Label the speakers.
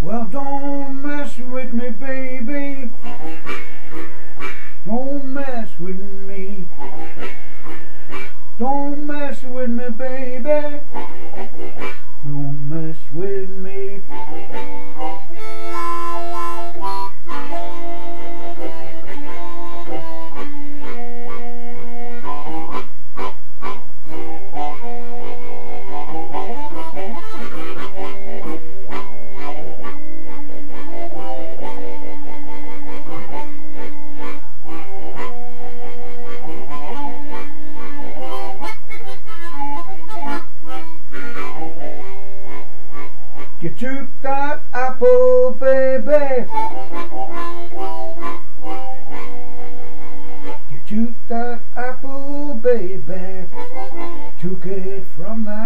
Speaker 1: Well, don't mess with me, baby. Don't mess with me. Don't mess with me, baby. Took that apple, baby. You took that apple, baby. Took it from that.